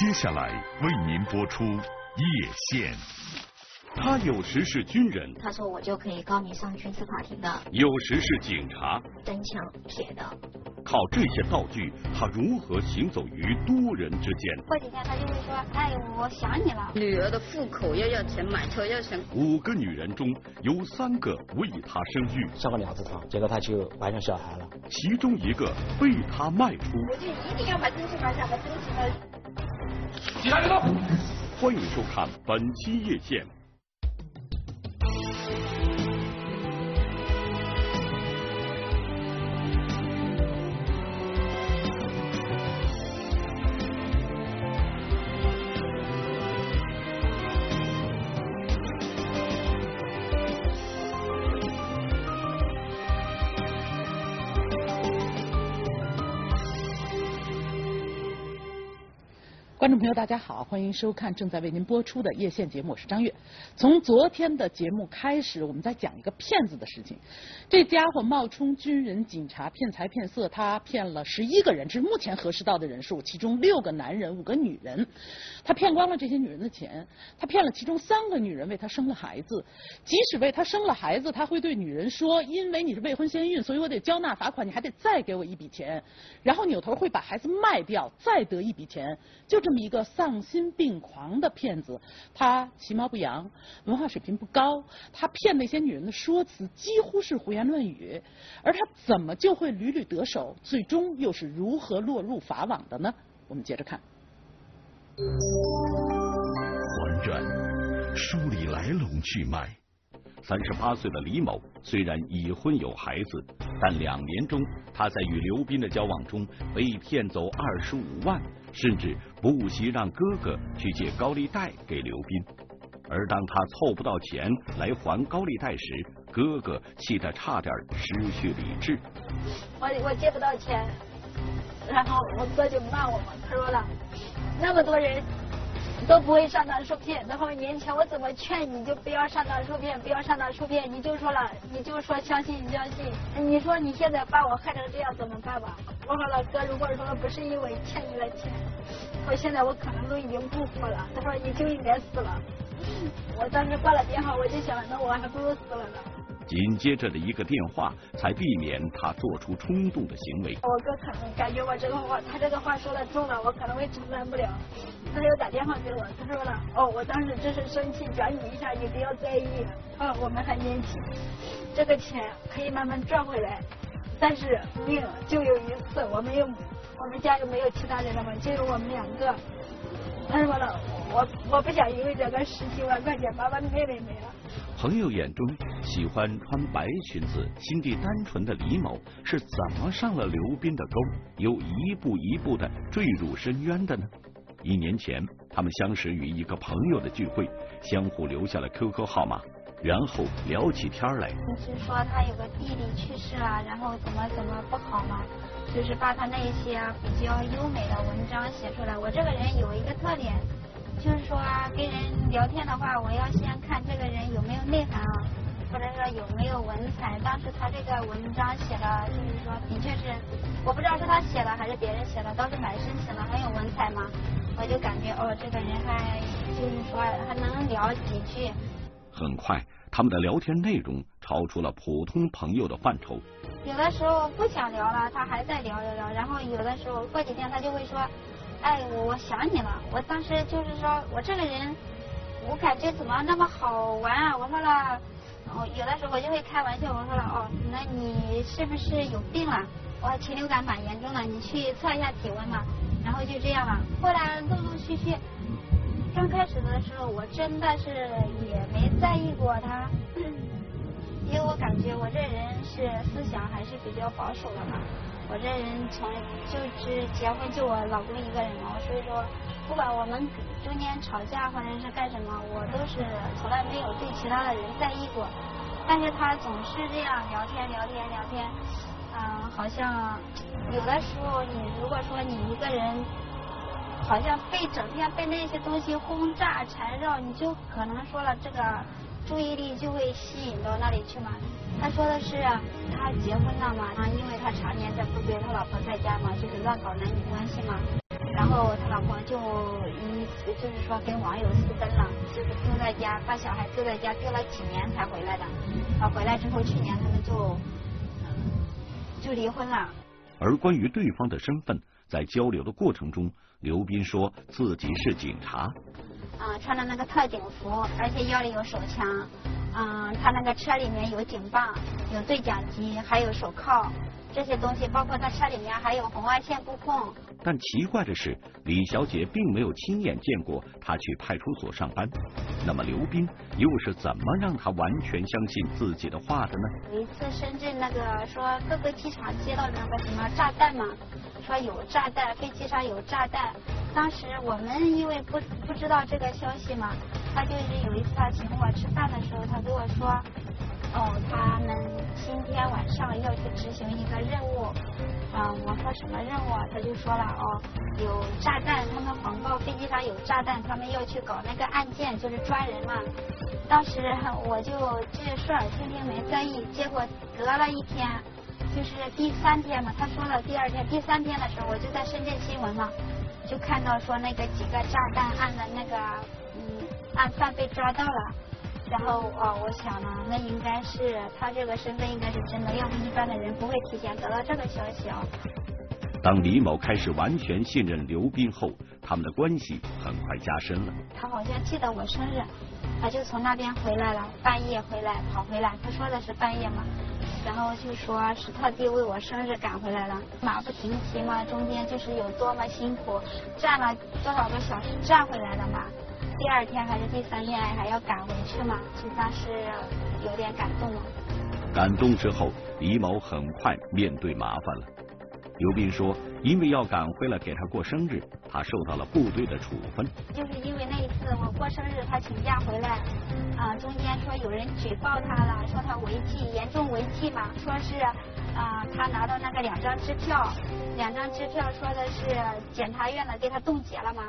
接下来为您播出叶县。他有时是军人，他说我就可以告你上军事法庭的，有时是警察，真枪铁的。靠这些道具，他如何行走于多人之间？过几天他就会说：“哎，我想你了。”女儿的户口要要钱，买车要钱。五个女人中有三个为他生育，上了两次床，结果他就怀上小孩了。其中一个被他卖出。我就一定要把真情拿下，来真情的。起来，欢迎收看本期夜线。观众朋友，大家好，欢迎收看正在为您播出的夜线节目，我是张悦。从昨天的节目开始，我们在讲一个骗子的事情。这家伙冒充军人、警察，骗财骗色，他骗了十一个人，这是目前核实到的人数，其中六个男人，五个女人。他骗光了这些女人的钱，他骗了其中三个女人为他生了孩子。即使为他生了孩子，他会对女人说：“因为你是未婚先孕，所以我得交纳罚款，你还得再给我一笔钱。”然后扭头会把孩子卖掉，再得一笔钱。就这么。一个丧心病狂的骗子，他其貌不扬，文化水平不高，他骗那些女人的说辞几乎是胡言乱语，而他怎么就会屡屡得手，最终又是如何落入法网的呢？我们接着看。还原，梳理来龙去脉。三十八岁的李某虽然已婚有孩子，但两年中他在与刘斌的交往中被骗走二十五万，甚至不惜让哥哥去借高利贷给刘斌。而当他凑不到钱来还高利贷时，哥哥气得差点失去理智。我我借不到钱，然后我哥就骂我嘛，他说了，那么多人。都不会上当受骗，然后年前我怎么劝你就不要上当受骗，不要上当受骗，你就说了，你就说相信相信，你说你现在把我害成这样怎么办吧？我说老哥，如果说不是因为欠你的钱，我现在我可能都已经不活了。他说你就应该死了。我当时挂了电话，我就想，那我还不如死了呢。紧接着的一个电话，才避免他做出冲动的行为。我哥可能感觉我这个话，他这个话说的重了，我可能会承担不了。他又打电话给我，他说了，哦，我当时只是生气，讲你一下，你不要在意。啊，我们还年轻，这个钱可以慢慢赚回来。但是命就有一次，我们又，我们家又没有其他人了嘛，就有我们两个。他说了，我我不想因为这个十几万块钱把我妹妹没了。朋友眼中喜欢穿白裙子、心地单纯的李某是怎么上了刘斌的钩，又一步一步的坠入深渊的呢？一年前，他们相识于一个朋友的聚会，相互留下了 QQ 号码，然后聊起天来。你是说他有个弟弟去世了，然后怎么怎么不好吗？就是把他那些比较优美的文章写出来。我这个人有一个特点。就是说跟人聊天的话，我要先看这个人有没有内涵啊，或者说有没有文采。当时他这个文章写的，就是说的确是，我不知道是他写的还是别人写的，倒是蛮深情的，很有文采嘛。我就感觉哦，这个人还就是说还能聊几句。很快，他们的聊天内容超出了普通朋友的范畴。有的时候不想聊了，他还在聊聊聊，然后有的时候过几天他就会说。哎，我我想你了。我当时就是说，我这个人，我感觉怎么那么好玩啊？我说了，哦，有的时候我就会开玩笑，我说了，哦，那你是不是有病了？我禽流感蛮严重的，你去测一下体温嘛。然后就这样了。后来陆陆续续，刚开始的时候，我真的是也没在意过他，因为我感觉我这人是思想还是比较保守的嘛。我这人从就只结婚就我老公一个人嘛，所以说不管我们中间吵架或者是干什么，我都是从来没有对其他的人在意过。但是他总是这样聊天聊天聊天，嗯，好像有的时候你如果说你一个人，好像被整天被那些东西轰炸缠绕，你就可能说了这个注意力就会吸引到那里去嘛。他说的是他结婚了嘛，啊，因为他常年在部队，他老婆在家嘛，就是乱搞男女关系嘛。然后他老婆就一就是说跟网友私奔了，就是丢在家，把小孩丢在家丢了几年才回来的。啊，回来之后去年他们就就离婚了。而关于对方的身份，在交流的过程中，刘斌说自己是警察。啊，穿的那个特警服，而且腰里有手枪。嗯，他那个车里面有警棒，有对讲机，还有手铐。这些东西包括他车里面还有红外线布控。但奇怪的是，李小姐并没有亲眼见过他去派出所上班。那么刘斌又是怎么让他完全相信自己的话的呢？有一次深圳那个说各个机场接到那个什么炸弹嘛，说有炸弹，飞机上有炸弹。当时我们因为不不知道这个消息嘛，他就是有一次他请我吃饭的时候，他跟我说。哦，他们今天晚上要去执行一个任务，啊，我说什么任务啊？他就说了，哦，有炸弹，他们谎报飞机上有炸弹，他们要去搞那个案件，就是抓人嘛。当时我就这事儿听听没在意，结果隔了一天，就是第三天嘛，他说了第二天，第三天的时候我就在深圳新闻嘛，就看到说那个几个炸弹案的那个嗯案犯被抓到了。然后哦，我想呢，那应该是他这个身份应该是真的，要是一般的人不会提前得到这个消息啊。当李某开始完全信任刘斌后，他们的关系很快加深了。他好像记得我生日，他就从那边回来了，半夜回来跑回来，他说的是半夜嘛，然后就说是特地为我生日赶回来了，马不停蹄嘛，中间就是有多么辛苦，站了多少个小时站回来的嘛。第二天还是第三天还要赶回去嘛，实际上是有点感动了。感动之后，李某很快面对麻烦了。刘斌说，因为要赶回来给他过生日，他受到了部队的处分。就是因为那一次我过生日，他请假回来，啊，中间说有人举报他了，说他违纪，严重违纪嘛，说是啊，他拿到那个两张支票，两张支票说的是检察院的给他冻结了嘛。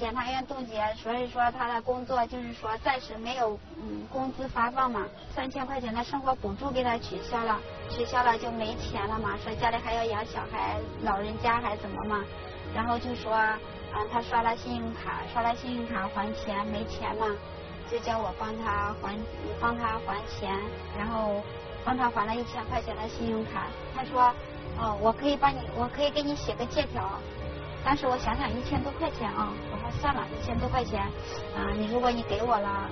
检察院冻结，所以说他的工作就是说暂时没有嗯工资发放嘛，三千块钱的生活补助给他取消了，取消了就没钱了嘛，说家里还要养小孩，老人家还怎么嘛，然后就说嗯他刷了信用卡，刷了信用卡还钱没钱嘛，就叫我帮他还帮他还钱，然后帮他还了一千块钱的信用卡，他说哦我可以帮你，我可以给你写个借条。当时我想想一千多块钱啊，我说算了，一千多块钱啊，你如果你给我了，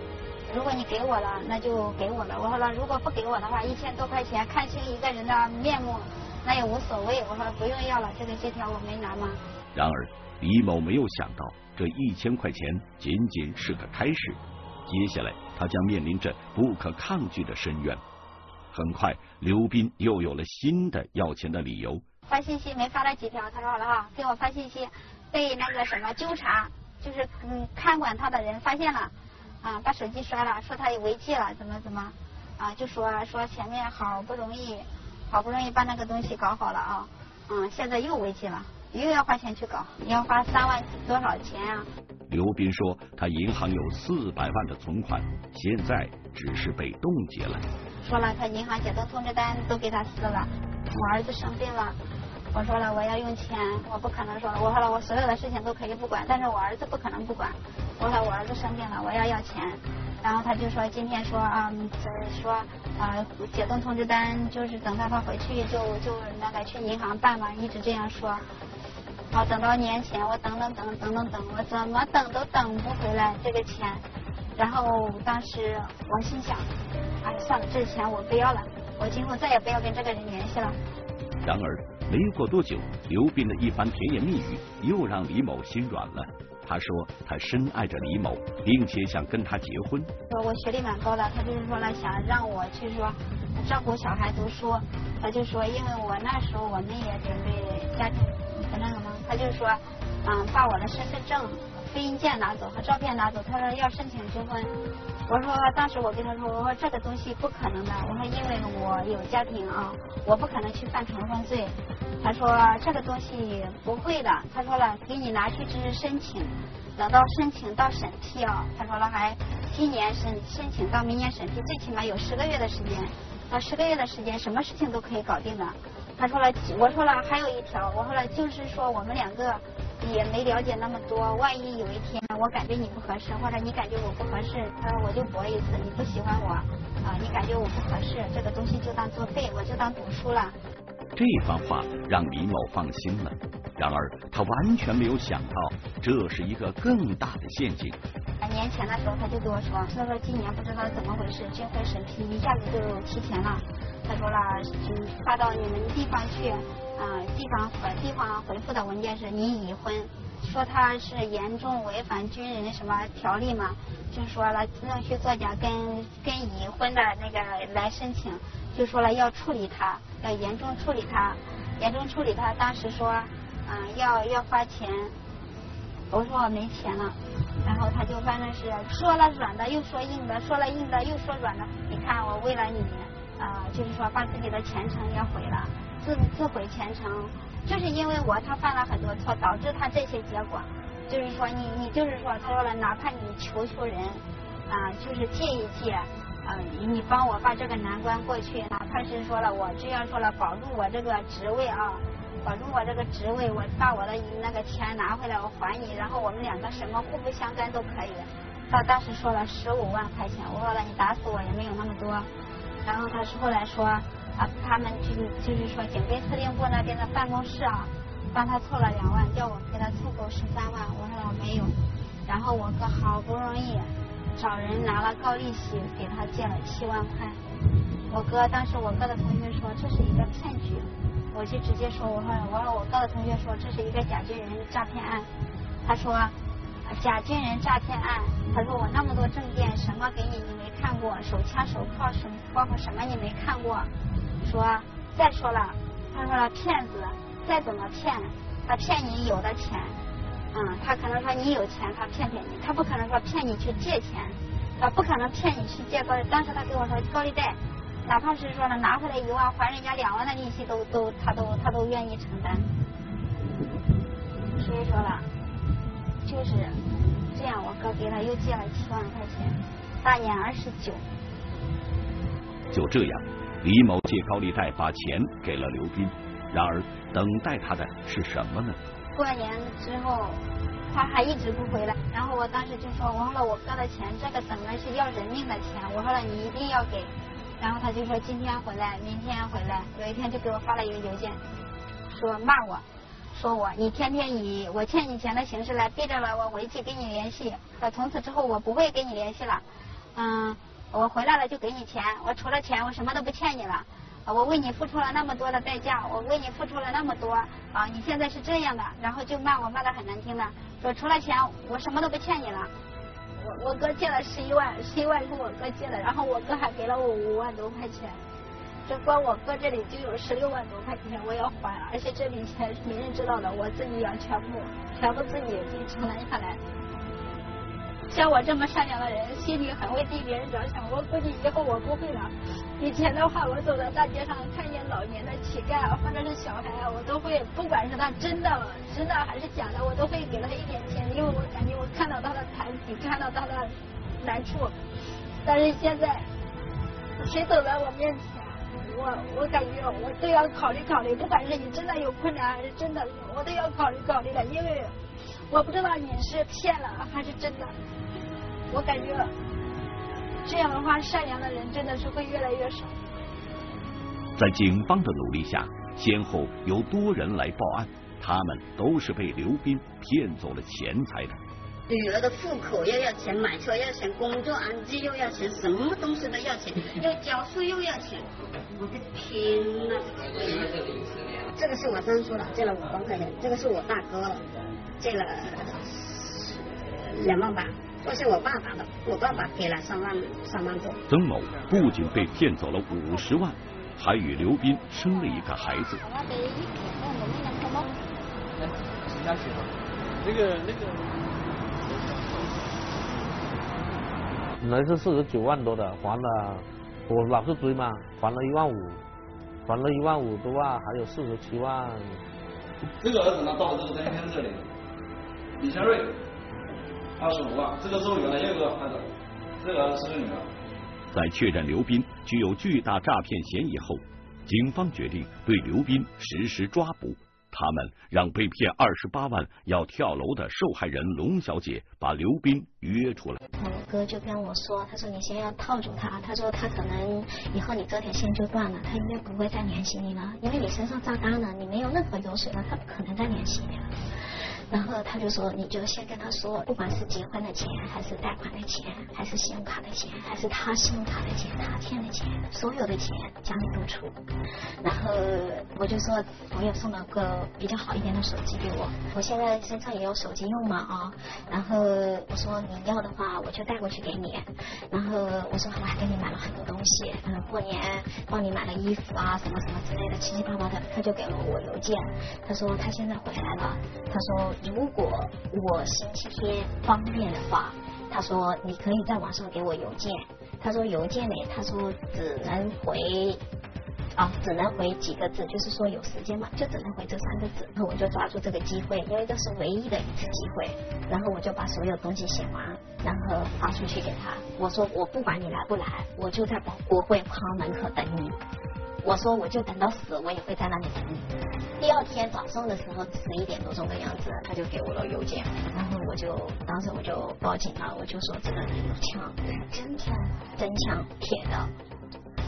如果你给我了，那就给我了。我说了，如果不给我的话，一千多块钱看清一个人的面目，那也无所谓。我说不用要了，这个借条我没拿吗。然而李某没有想到，这一千块钱仅仅是个开始，接下来他将面临着不可抗拒的深渊。很快，刘斌又有了新的要钱的理由。发信息没发了几条，他说好了哈，给我发信息，被那个什么纠察，就是嗯看管他的人发现了，啊把手机摔了，说他有违纪了，怎么怎么，啊就说说前面好不容易好不容易把那个东西搞好了啊，嗯现在又违纪了，又要花钱去搞，要花三万多少钱啊？刘斌说他银行有四百万的存款，现在只是被冻结了。说了他银行解冻通知单都给他撕了，我儿子生病了。我说了，我要用钱，我不可能说了。我说了，我所有的事情都可以不管，但是我儿子不可能不管。我说我儿子生病了，我要要钱。然后他就说今天说啊，说啊解冻通知单就是等到他回去就就那个去银行办嘛，一直这样说。好，等到年前我等等等等等等，我怎么等都等不回来这个钱。然后当时我心想，哎算了，这钱我不要了，我今后再也不要跟这个人联系了。然而。没过多久，刘斌的一番甜言蜜语又让李某心软了。他说他深爱着李某，并且想跟他结婚。我学历蛮高的，他就是说呢，想让我去说照顾小孩读书。他就说，因为我那时候我们也准备家庭那个嘛，他就说，嗯，把我的身份证、复印件拿走和照片拿走。他说要申请结婚。我说当时我跟他说，我说这个东西不可能的。我说因为我有家庭啊，我不可能去犯重婚罪。他说这个东西不会的。他说了，给你拿去只是申请，等到申请到审批啊，他说了还今年申申请到明年审批，最起码有十个月的时间。那十个月的时间，什么事情都可以搞定的。他说了，我说了还有一条，我说了就是说我们两个也没了解那么多，万一有一天我感觉你不合适，或者你感觉我不合适，他说我就搏一次，你不喜欢我啊，你感觉我不合适，这个东西就当作废，我就当赌输了。这番话让李某放心了，然而他完全没有想到这是一个更大的陷阱。年前的时候他就跟我说，他说今年不知道怎么回事，军婚审批一下子就提前了。他说了，嗯，发到你们地方去，啊，地方回地方回复的文件是你已婚，说他是严重违反军人什么条例嘛，就说了弄虚作假，跟跟已婚的那个来申请，就说了要处理他，要严重处理他，严重处理他。当时说，嗯，要要花钱，我说我没钱了，然后他就反正是说了软的又说硬的，说了硬的又说软的，你看我为了你。啊，就是说把自己的前程也毁了，自自毁前程，就是因为我他犯了很多错，导致他这些结果。就是说你你就是说，他说了，哪怕你求求人啊，就是借一借啊，你帮我把这个难关过去，哪怕是说了我只要说了保住我这个职位啊，保住我这个职位，我把我的那个钱拿回来，我还你，然后我们两个什么互不相干都可以。他当时说了十五万块钱，我说了你打死我也没有那么多。然后他是后来说啊，他们就是就是说警备司令部那边的办公室啊，帮他凑了两万，叫我给他凑够十三万。我说我没有。然后我哥好不容易找人拿了高利息给他借了七万块。我哥当时我哥的同学说这是一个骗局，我就直接说我说我说我哥的同学说这是一个假军人诈骗案。他说。假军人诈骗案，他说我那么多证件，什么给你你没看过，手枪手铐什么包括什么你没看过，说再说了，他说了骗子再怎么骗，他骗你有的钱，嗯，他可能说你有钱，他骗骗你，他不可能说骗你去借钱，他不可能骗你去借高，当时他跟我说高利贷，哪怕是说呢拿回来一万还人家两万的利息都都他都他都愿意承担，所以说了。就是这样，我哥给他又借了七万块钱，大年二十九。就这样，李某借高利贷把钱给了刘斌。然而，等待他的是什么呢？过年之后，他还一直不回来。然后我当时就说：“我说了，我哥的钱，这个等的是要人命的钱。我说了，你一定要给。”然后他就说：“今天回来，明天回来。”有一天就给我发了一个邮件，说骂我。说我，你天天以我欠你钱的形式来逼着了我回去跟你联系，那从此之后我不会跟你联系了。嗯，我回来了就给你钱，我除了钱我什么都不欠你了。我为你付出了那么多的代价，我为你付出了那么多啊！你现在是这样的，然后就骂我骂的很难听的，说除了钱我什么都不欠你了。我我哥借了十一万，十一万是我哥借的，然后我哥还给了我五万多块钱。这光我哥这里就有十六万多块钱，我要还，而且这笔钱是没人知道的，我自己要全部全部自己承担下来。像我这么善良的人，心里很会替别人着想，我估计以后我不会了。以前的话，我走在大街上看见老年的乞丐啊，或者是小孩啊，我都会不管是他真的真的还是假的，我都会给他一点钱，因为我感觉我看到他的残疾，看到他的难处。但是现在，谁走在我面前？我我感觉我都要考虑考虑，不管是你真的有困难还是真的，我都要考虑考虑的，因为我不知道你是骗了还是真的。我感觉这样的话，善良的人真的是会越来越少。在警方的努力下，先后有多人来报案，他们都是被刘斌骗走了钱财的。女儿的户口又要钱，买车要钱，工作安置又要钱，什么东西都要钱，要交税又要钱，我的天呐！这个是我三叔了，借了五万块钱，这个是我大哥了，借了两万八，这是我爸爸的，我爸爸给了三万三万多。曾某不仅被骗走了五十万，还与刘斌生了一个孩子。来，下去吧。那个那个。本来是四十九万多的，还了，我老是追嘛，还了一万五，还了一万五多万，还有四十七万。这个儿子呢，到了这个张先生这里，李先瑞，二十五万，这个是我原来又一个孩子，这个儿子是个女儿。在确认刘斌具有巨大诈骗嫌疑后，警方决定对刘斌实施抓捕。他们让被骗二十八万要跳楼的受害人龙小姐把刘斌约出来。我哥就跟我说，他说你先要套住他，他说他可能以后你这条线就断了，他应该不会再联系你了，因为你身上榨干了，你没有任何油水了，他不可能再联系你了。然后他就说，你就先跟他说，不管是结婚的钱，还是贷款的钱，还是信用卡的钱，还是他信用卡的钱，他欠的钱，所有的钱家里都出。然后我就说，朋友送了个比较好一点的手机给我，我现在身上也有手机用嘛啊。然后我说你要的话，我就带过去给你。然后我说我还给你买了很多东西，嗯，过年帮你买了衣服啊，什么什么之类的，七七八八的。他就给了我邮件，他说他现在回来了，他说。如果我星期天方便的话，他说你可以在网上给我邮件。他说邮件呢，他说只能回啊，只能回几个字，就是说有时间嘛，就只能回这三个字。然后我就抓住这个机会，因为这是唯一的一次机会。然后我就把所有东西写完，然后发出去给他。我说我不管你来不来，我就在国会旁门口等你。我说我就等到死，我也会在那里等你。第二天早上的时候，十一点多钟的样子，他就给我了邮件，然后我就当时我就报警了，我就说这个人有枪，真枪，真枪，铁的。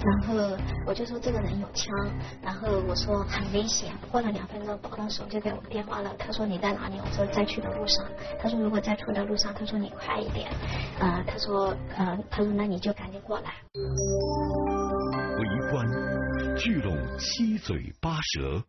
然后我就说这个人有枪，然后我说很危险。过了两分钟，报到手就给我电话了，他说你在哪里？我说在去的路上。他说如果在去的路上，他说你快一点。呃，他说呃，他说那你就赶紧过来。围观。聚拢七嘴八舌。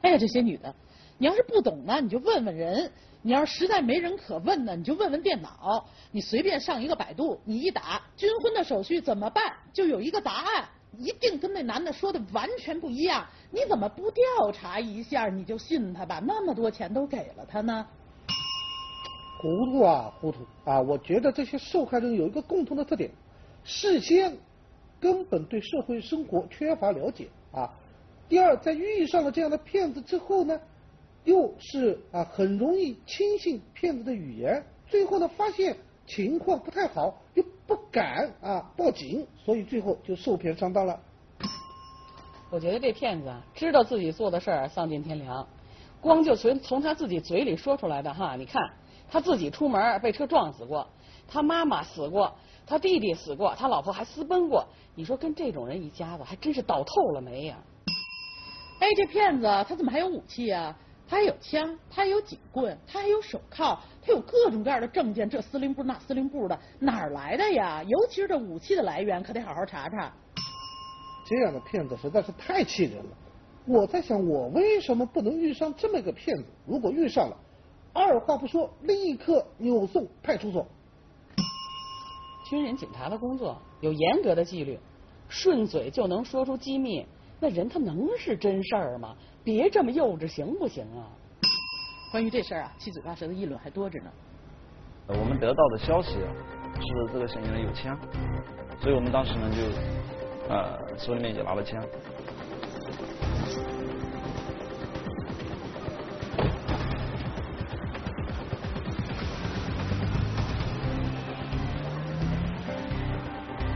哎呀，这些女的，你要是不懂呢，你就问问人；你要是实在没人可问呢，你就问问电脑。你随便上一个百度，你一打军婚的手续怎么办，就有一个答案，一定跟那男的说的完全不一样。你怎么不调查一下，你就信他吧？那么多钱都给了他呢？糊涂啊，糊涂啊！我觉得这些受害人有一个共同的特点，事先。根本对社会生活缺乏了解啊。第二，在遇上了这样的骗子之后呢，又是啊很容易轻信骗子的语言，最后呢发现情况不太好，又不敢啊报警，所以最后就受骗上当了。我觉得这骗子啊，知道自己做的事儿丧尽天良，光就从从他自己嘴里说出来的哈，你看他自己出门被车撞死过，他妈妈死过。他弟弟死过，他老婆还私奔过。你说跟这种人一家子，还真是倒透了霉呀！哎，这骗子他怎么还有武器啊？他还有枪，他还有警棍，他还有手铐，他有各种各样的证件，这司令部那司令部的，哪儿来的呀？尤其是这武器的来源，可得好好查查。这样的骗子实在是太气人了。我在想，我为什么不能遇上这么一个骗子？如果遇上了，二话不说，立刻扭送派出所。军人、警察的工作有严格的纪律，顺嘴就能说出机密，那人他能是真事儿吗？别这么幼稚，行不行啊？关于这事儿啊，七嘴八舌的议论还多着呢。我们得到的消息是这个嫌疑人有枪，所以我们当时呢就呃手里面也拿了枪。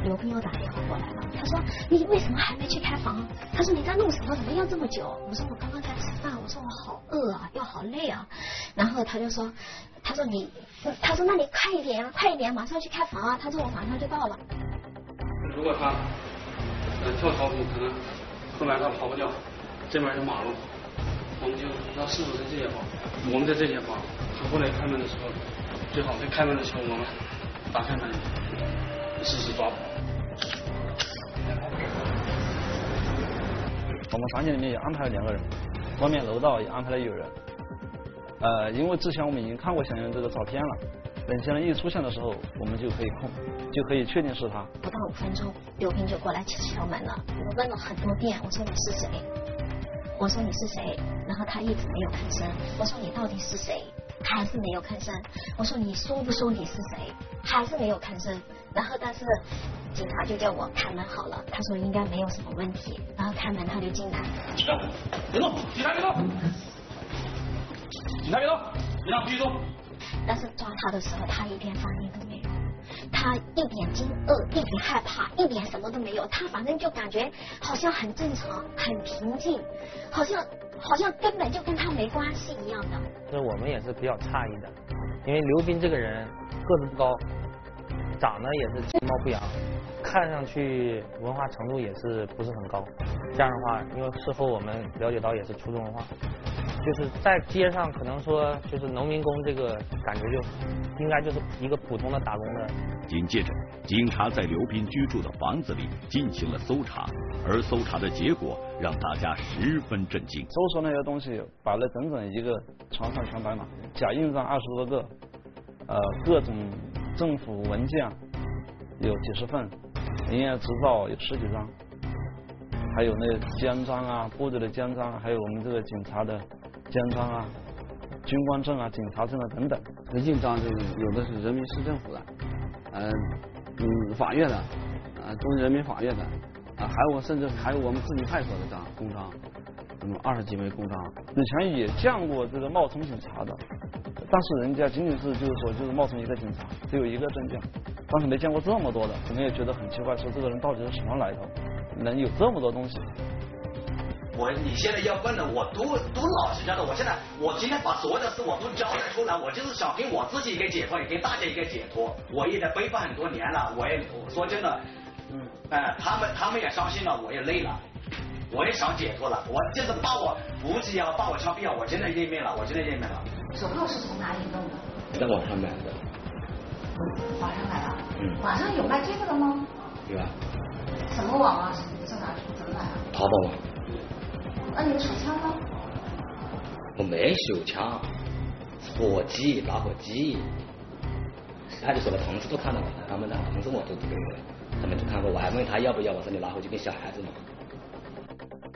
刘斌又打电话过来了，他说你为什么还没去开房？他说你在弄什么？怎么要这么久？我说我刚刚在吃饭，我说我好饿啊，又好累啊。然后他就说，他说你，他说那你快一点啊，快一点，马上去开房啊。他说我马上就到了。如果他跳槽户，可能后来他跑不掉，这边有马路，我们就要是不是这些房？我们在这些房，他过来开门的时候，最好在开门的时候我们打开门，实时抓捕。我们房间里面也安排了两个人，外面楼道也安排了有人。呃，因为之前我们已经看过嫌疑人这个照片了，等嫌疑人一出现的时候，我们就可以控，就可以确定是他。不到五分钟，刘斌就过来敲门了。我问了很多遍，我说你是谁？我说你是谁？然后他一直没有吭声。我说你到底是谁？还是没有吭声。我说你说不说你是谁？还是没有吭声。然后但是。警察就叫我开门好了，他说应该没有什么问题，然后开门他就进来。别动，警察别动，警察别动，警察不许动。但是抓他的时候，他一点反应都没有。他一点惊愕，一点害怕，一点什么都没有，他反正就感觉好像很正常，很平静，好像好像根本就跟他没关系一样的。所以我们也是比较诧异的，因为刘斌这个人个子不高，长得也是其貌不扬，看上去文化程度也是不是很高。这样的话，因为事后我们了解到也是初中文化，就是在街上可能说就是农民工这个感觉就应该就是一个普通的打工的。紧接着，警察在刘斌居住的房子里进行了搜查，而搜查的结果让大家十分震惊。搜索那些东西，摆了整整一个床上全摆满，假印章二十多个，呃，各种政府文件有几十份，营业执照有十几张，还有那肩章啊，部队的肩章，还有我们这个警察的监章啊、军官证啊、警察证啊等等。这印章就是有的是人民市政府的，呃，嗯，法院的，啊，中级人民法院的，啊，还有我甚至还有我们自己派出所的章公章，那么二十几枚公章。以前也见过这个冒充警察的，但是人家仅仅是就是说就是冒充一个警察，只有一个证件，当时没见过这么多的，可能也觉得很奇怪，说这个人到底是什么来头，能有这么多东西。我你现在要问的，我都都老实交代。我现在我今天把所有的事我都交代出来，我就是想给我自己一个解脱，也给大家一个解脱。我也在背负很多年了，我也我说真的，嗯，哎，他们他们也伤心了，我也累了，我也想解脱了。我就是把我补给啊，把我枪毙啊，我真的认命了，我真的认命了。手铐是从哪里弄的？在网上买的。网上买的？嗯。网上有卖这个的吗？有啊。什么网啊？在哪怎么买啊？淘宝网。那你的手枪呢？我没手枪，火机打火机。派出所的同事都看到了，他们的同事我都给了，他们都看过，我还问他要不要，我说你拿回去给小孩子嘛。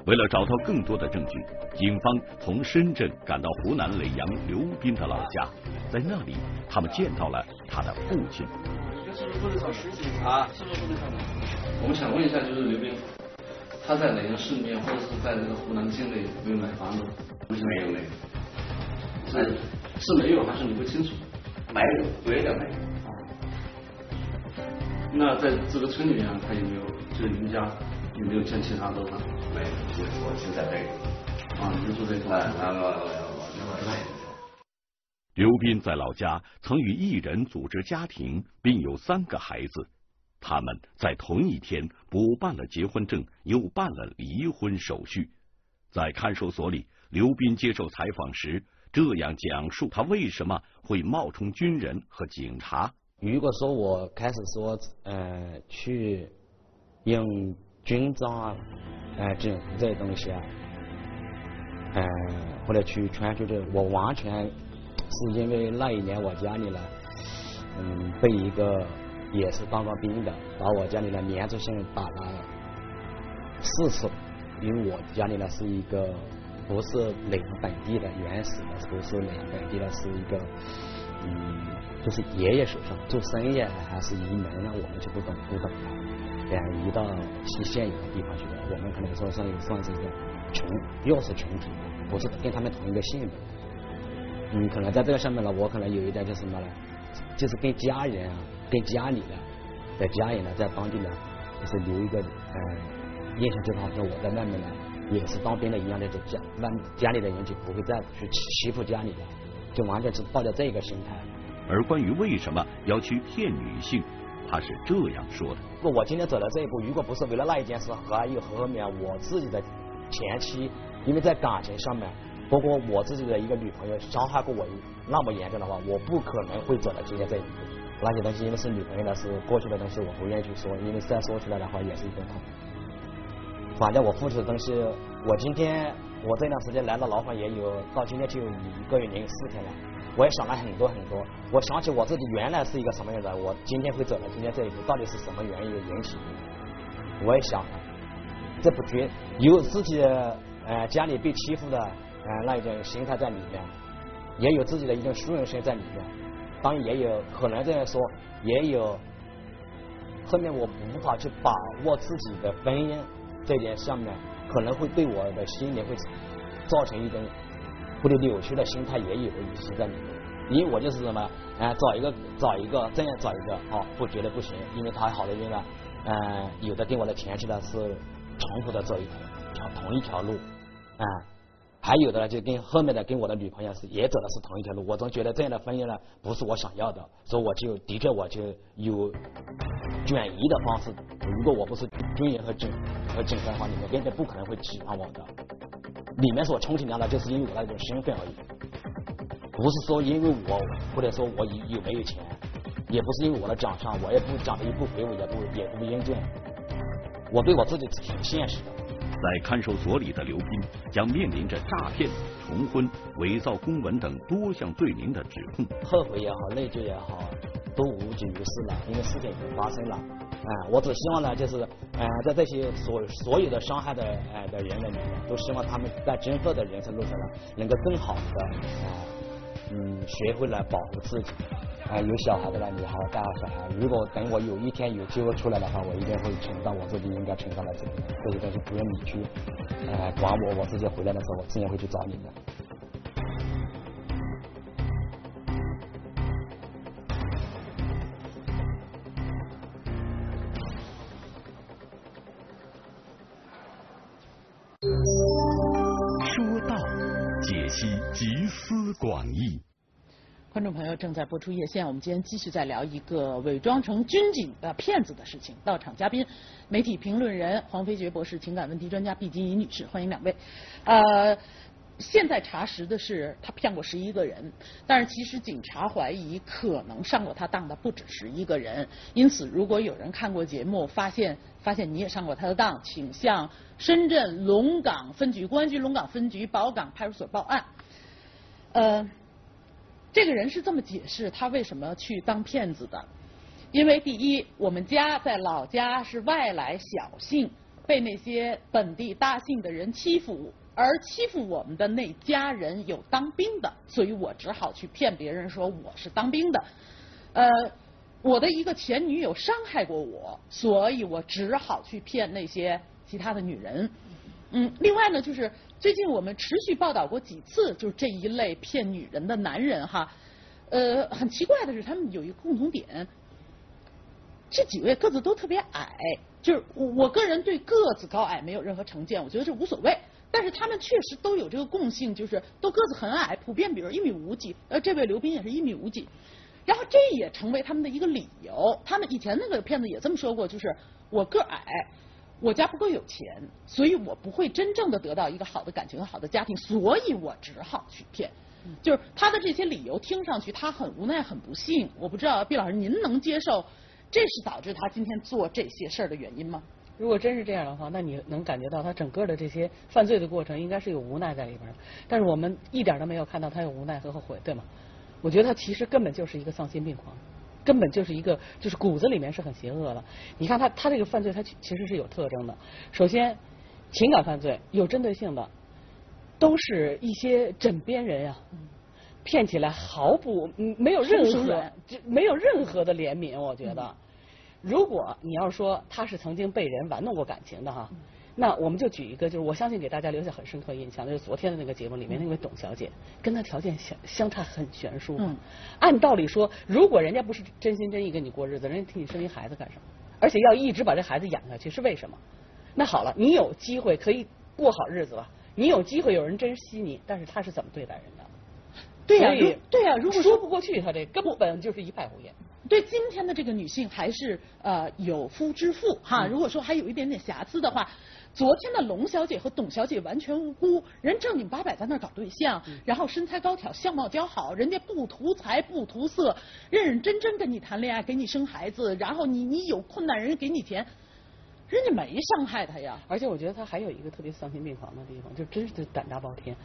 为了找到更多的证据，警方从深圳赶到湖南耒阳刘斌的老家，在那里，他们见到了他的父亲。是不是部队长实习啊？是不是？我们想问一下，就是刘斌。他在哪个市里面，或者是在这个湖南境内有没有买房子？不是没有没有。是是没有还是你不清楚？没有，没有没有。那在这个村里面，他有没有就是你们家有没有建其他楼呢？没有，我我就在这里。啊，你就住这块？啊啊啊啊！刘斌在老家曾与一人组织家庭，并有三个孩子。他们在同一天补办了结婚证，又办了离婚手续。在看守所里，刘斌接受采访时这样讲述他为什么会冒充军人和警察。如果说我开始说呃去用军装啊，呃这这些东西啊，呃或者去穿出去，我完全是因为那一年我家里呢，嗯被一个。也是当过兵的，把我家里的连续性打了四次，因为我家里呢是一个不是耒阳本地的原始的，不是耒阳本地的，是一个嗯，就是爷爷手上做生意还是移民呢，我们就不懂不懂了。嗯，移到西县一个地方去了，我们可能说算算是一个群弱势群体，不是跟他们同一个姓的。嗯，可能在这个上面呢，我可能有一点就是什么呢，就是跟家人啊。跟家里的在家里呢，在当地呢，就是留一个呃印象，就好像我在外面呢，也是当兵的一样的，就家那家里的人就不会再去欺欺负家里的，就完全是抱着这个心态。而关于为什么要去骗女性，他是这样说的：，如果我今天走到这一步，如果不是为了那一件事，还有后面我自己的前妻，因为在感情上面，包括我自己的一个女朋友伤害过我那么严重的话，我不可能会走到今天这一步。那些东西因为是女朋友的，是过去的东西，我不愿意去说，因为再说出来的话也是一个痛。反正我付出的东西，我今天我这段时间来到牢房也有，到今天就有一个月零四天了。我也想了很多很多，我想起我自己原来是一个什么样的，我今天会走到今天这一步，到底是什么原因引起的？我也想，这不绝有自己呃家里被欺负的呃那一种心态在里面，也有自己的一种虚荣心在里面。当然也有可能这样说，也有后面我无法去把握自己的婚姻这点上面，可能会对我的心理会造成一种或者扭曲的心态，也有的一些在里面。因为我就是什么，啊，找一个找一个这样找一个，哦，不觉得不行，因为他好多人呢，嗯，有的跟我的前妻呢是重复的走一条同一条路，啊，还有的呢就跟后面的跟我的女朋友是也走的是同一条路，我总觉得这样的婚姻呢不是我想要的，所以我就的确我就有转移的方式。如果我不是军人和警和警察的话，你们根本不可能会喜欢我的。里面所充其量的就是因为我那种身份而已，不是说因为我或者说我有没有钱，也不是因为我的长相，我也不长得也不魁梧，也不也不英俊，我对我自己挺现实的。在看守所里的刘斌将面临着诈骗、重婚、伪造公文等多项罪名的指控。后悔也好，内疚也好，都无济于事了，因为事情已经发生了。啊，我只希望呢，就是，呃，在这些所所有的伤害的呃的人们里面，都希望他们在今后的人生路上呢，能够更好的啊，嗯，学会了保护自己。啊，有小孩的了，你还带小孩。如果等我有一天有机会出来的话，我一定会承担我自己应该承担的责任。这些东西不用你去，呃，管我，我自己回来的时候，我自然会去找你的。观众朋友正在播出《夜线》，我们今天继续在聊一个伪装成军警的骗子的事情。到场嘉宾，媒体评论人黄飞爵博士，情感问题专家毕金怡女士，欢迎两位。呃，现在查实的是他骗过十一个人，但是其实警察怀疑可能上过他当的不止十一个人。因此，如果有人看过节目，发现发现你也上过他的当，请向深圳龙岗分局公安局龙岗分局宝岗派出所报案。呃，这个人是这么解释他为什么去当骗子的，因为第一，我们家在老家是外来小姓，被那些本地大姓的人欺负，而欺负我们的那家人有当兵的，所以我只好去骗别人说我是当兵的。呃，我的一个前女友伤害过我，所以我只好去骗那些其他的女人。嗯，另外呢，就是。最近我们持续报道过几次，就是这一类骗女人的男人哈，呃，很奇怪的是，他们有一个共同点，这几位个子都特别矮，就是我个人对个子高矮没有任何成见，我觉得这无所谓。但是他们确实都有这个共性，就是都个子很矮，普遍比如一米五几，呃，这位刘斌也是一米五几，然后这也成为他们的一个理由。他们以前那个骗子也这么说过，就是我个矮。我家不够有钱，所以我不会真正的得到一个好的感情和好的家庭，所以我只好去骗。就是他的这些理由听上去他很无奈、很不幸。我不知道毕老师您能接受，这是导致他今天做这些事儿的原因吗？如果真是这样的话，那你能感觉到他整个的这些犯罪的过程应该是有无奈在里边的。但是我们一点都没有看到他有无奈和后悔，对吗？我觉得他其实根本就是一个丧心病狂。根本就是一个，就是骨子里面是很邪恶的。你看他，他这个犯罪，他其实是有特征的。首先，情感犯罪有针对性的，都是一些枕边人呀，骗起来毫不没有任何没有任何的怜悯。我觉得，如果你要说他是曾经被人玩弄过感情的哈。那我们就举一个，就是我相信给大家留下很深刻印象，就是昨天的那个节目里面那位董小姐，跟她条件相相差很悬殊。嗯。按道理说，如果人家不是真心真意跟你过日子，人家替你生一孩子干什么？而且要一直把这孩子养下去，是为什么？那好了，你有机会可以过好日子了，你有机会有人珍惜你，但是他是怎么对待人的？对呀，对呀，如果说不过去，他这根本就是一派胡言。对今天的这个女性还是呃有夫之妇哈，如果说还有一点点瑕疵的话。昨天的龙小姐和董小姐完全无辜，人正经八百在那儿搞对象，然后身材高挑，相貌姣好，人家不图财不图色，认认真真跟你谈恋爱，给你生孩子，然后你你有困难，人家给你钱，人家没伤害他呀。而且我觉得他还有一个特别丧心病狂的地方，就真是胆大包天。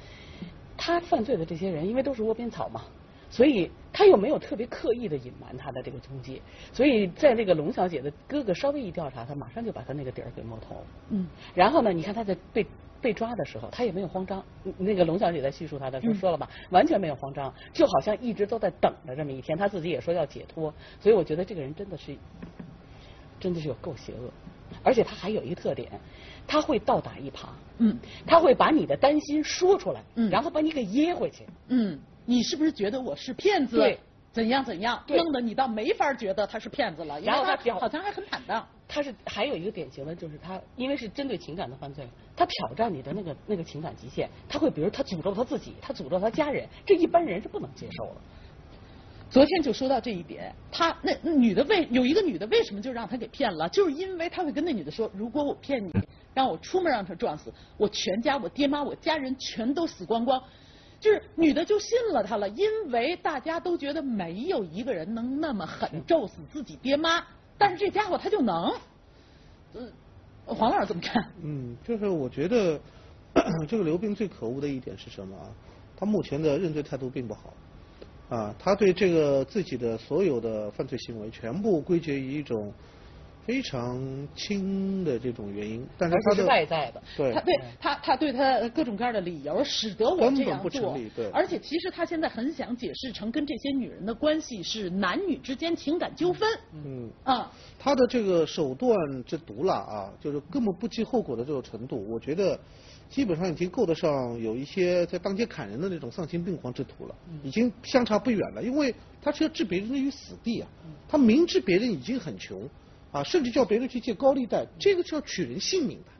他犯罪的这些人，因为都是窝边草嘛。所以他又没有特别刻意的隐瞒他的这个踪迹，所以在那个龙小姐的哥哥稍微一调查，他马上就把他那个底儿给摸透了。嗯。然后呢，你看他在被被抓的时候，他也没有慌张。那个龙小姐在叙述他的时候说了吧，完全没有慌张，就好像一直都在等着这么一天。他自己也说要解脱，所以我觉得这个人真的是，真的是有够邪恶。而且他还有一个特点，他会倒打一耙。嗯。他会把你的担心说出来，嗯，然后把你给噎回去。嗯。你是不是觉得我是骗子？对怎样怎样，弄得你倒没法觉得他是骗子了，然后他表好像还很坦荡。他是还有一个典型的，就是他因为是针对情感的犯罪，他挑战你的那个那个情感极限，他会比如他诅咒他自己，他诅咒他家人，这一般人是不能接受的。昨天就说到这一点，他那那女的为有一个女的为什么就让他给骗了？就是因为他会跟那女的说，如果我骗你，让我出门让他撞死，我全家我爹妈我家人全都死光光。就是女的就信了他了，因为大家都觉得没有一个人能那么狠咒死自己爹妈，但是这家伙他就能。嗯，黄老师怎么看？嗯，就是我觉得 这个刘斌最可恶的一点是什么啊？他目前的认罪态度并不好，啊，他对这个自己的所有的犯罪行为全部归结于一种非常轻的这种原因，但是他是外在的，对他对他他对他各种各样的理由，使得我根本不这样做成立对。而且其实他现在很想解释成跟这些女人的关系是男女之间情感纠纷。嗯啊，他的这个手段之毒辣啊，就是根本不计后果的这种程度，我觉得基本上已经够得上有一些在当街砍人的那种丧心病狂之徒了，已经相差不远了。因为他是要置别人于死地啊，他明知别人已经很穷啊，甚至叫别人去借高利贷，这个是要取人性命的，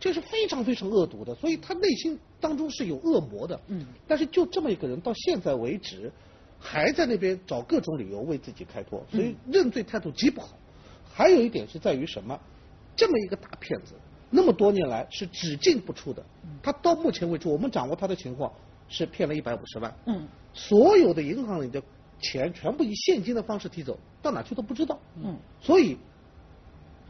这是非常非常恶毒的。所以他内心当中是有恶魔的。嗯，但是就这么一个人，到现在为止，还在那边找各种理由为自己开脱，所以认罪态度极不好。还有一点是在于什么？这么一个大骗子，那么多年来是只进不出的。他到目前为止，我们掌握他的情况是骗了一百五十万，嗯所有的银行里的钱全部以现金的方式提走，到哪去都不知道。嗯，所以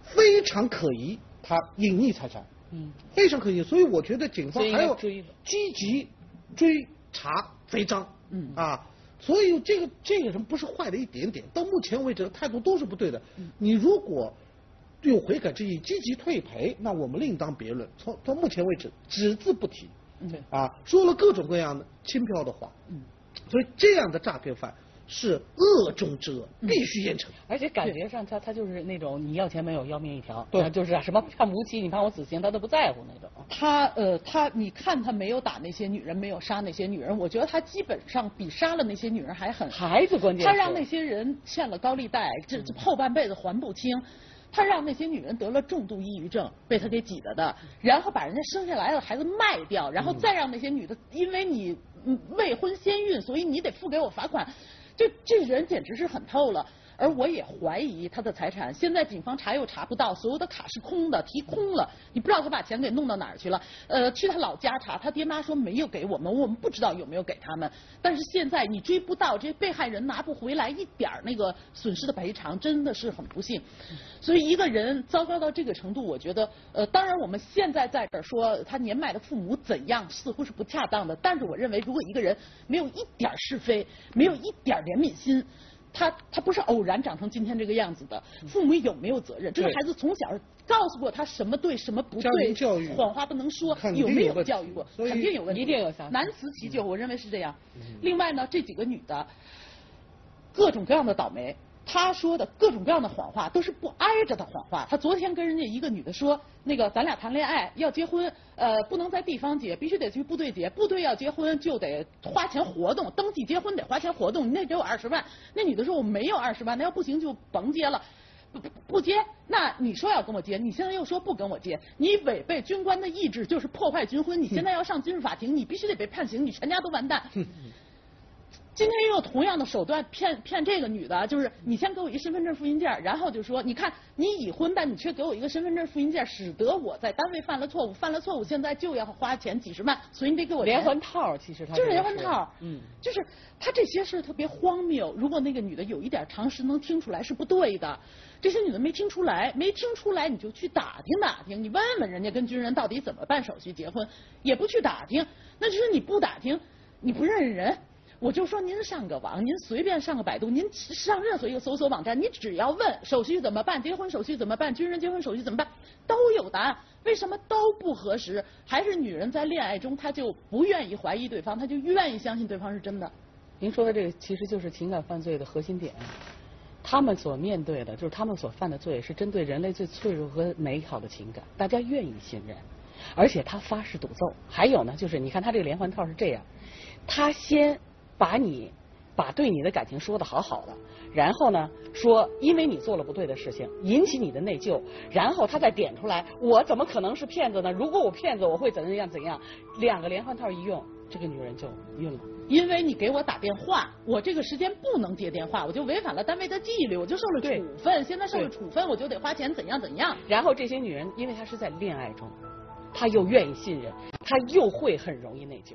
非常可疑，他隐匿财产。嗯，非常可疑。所以我觉得警方还要追积极追查贼赃。嗯啊，所以这个这个人不是坏的一点点，到目前为止态度都是不对的。嗯你如果有悔改之意，积极退赔，那我们另当别论。从到目前为止，只字不提。对啊，说了各种各样的轻飘的话。嗯，所以这样的诈骗犯是恶中之恶，嗯必须严惩。而且感觉上他他就是那种你要钱没有要命一条，对就是什么判无期，你判我死刑，他都不在乎那种。他呃，他你看他没有打那些女人，没有杀那些女人，我觉得他基本上比杀了那些女人还狠。孩子关键是他让那些人欠了高利贷，这这后半辈子还不清。他让那些女人得了重度抑郁症，被他给挤得的，然后把人家生下来的孩子卖掉，然后再让那些女的，因为你嗯未婚先孕，所以你得付给我罚款，这这人简直是很透了。而我也怀疑他的财产，现在警方查又查不到，所有的卡是空的，提空了，你不知道他把钱给弄到哪儿去了。呃，去他老家查，他爹妈说没有给我们，我们不知道有没有给他们。但是现在你追不到，这些被害人拿不回来一点那个损失的赔偿，真的是很不幸。所以一个人糟糕到这个程度，我觉得，呃，当然我们现在在这儿说他年迈的父母怎样，似乎是不恰当的。但是我认为，如果一个人没有一点是非，没有一点怜悯心。他他不是偶然长成今天这个样子的，父母有没有责任？这个孩子从小告诉过他什么对什么不家对，庭教育谎话不能说，有没有教育过？肯定有问题，一定有难辞其咎，我认为是这样。另外呢，这几个女的，各种各样的倒霉。他说的各种各样的谎话都是不挨着的谎话。他昨天跟人家一个女的说，那个咱俩谈恋爱要结婚，呃，不能在地方结，必须得去部队结。部队要结婚就得花钱活动，登记结婚得花钱活动，你得给我二十万。那女的说我没有二十万，那要不行就甭结了。不不不结，那你说要跟我结，你现在又说不跟我结，你违背军官的意志，就是破坏军婚。你现在要上军事法庭，你必须得被判刑，你全家都完蛋。今天又用同样的手段骗骗这个女的，就是你先给我一身份证复印件，然后就说你看你已婚，但你却给我一个身份证复印件，使得我在单位犯了错误，犯了错误现在就要花钱几十万，所以你得给我连环套其实他就是连环套，嗯，就是他这些事特别荒谬。如果那个女的有一点常识，能听出来是不对的。这些女的没听出来，没听出来，你就去打听打听，你问问人家跟军人到底怎么办手续结婚，也不去打听，那就是你不打听，你不认识人。我就说您上个网，您随便上个百度，您上任何一个搜索网站，你只要问手续怎么办，结婚手续怎么办，军人结婚手续怎么办，都有答案。为什么都不核实？还是女人在恋爱中，她就不愿意怀疑对方，她就愿意相信对方是真的。您说的这个其实就是情感犯罪的核心点。他们所面对的，就是他们所犯的罪，是针对人类最脆弱和美好的情感，大家愿意信任，而且他发誓赌咒。还有呢，就是你看他这个连环套是这样，他先把你把对你的感情说的好好的，然后呢说因为你做了不对的事情引起你的内疚，然后他再点出来我怎么可能是骗子呢？如果我骗子，我会怎样怎样？两个连环套一用，这个女人就晕了。因为你给我打电话，我这个时间不能接电话，我就违反了单位的纪律，我就受了处分。现在受了处分，我就得花钱，怎样怎样。然后这些女人，因为她是在恋爱中，她又愿意信任，她又会很容易内疚。